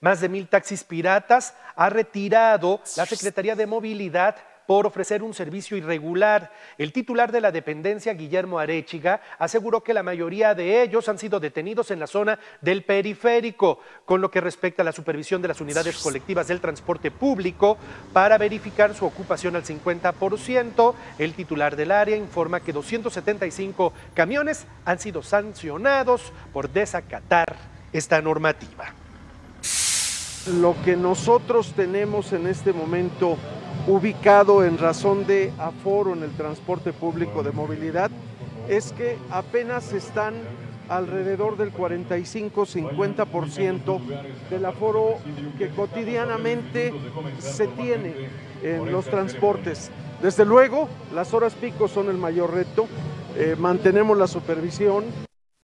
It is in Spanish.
Más de mil taxis piratas ha retirado la Secretaría de Movilidad por ofrecer un servicio irregular. El titular de la dependencia, Guillermo Arechiga, aseguró que la mayoría de ellos han sido detenidos en la zona del periférico, con lo que respecta a la supervisión de las unidades colectivas del transporte público para verificar su ocupación al 50%. El titular del área informa que 275 camiones han sido sancionados por desacatar esta normativa. Lo que nosotros tenemos en este momento ubicado en razón de aforo en el transporte público de movilidad es que apenas están alrededor del 45-50% del aforo que cotidianamente se tiene en los transportes. Desde luego, las horas pico son el mayor reto, eh, mantenemos la supervisión,